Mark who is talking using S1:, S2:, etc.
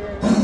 S1: Thank you.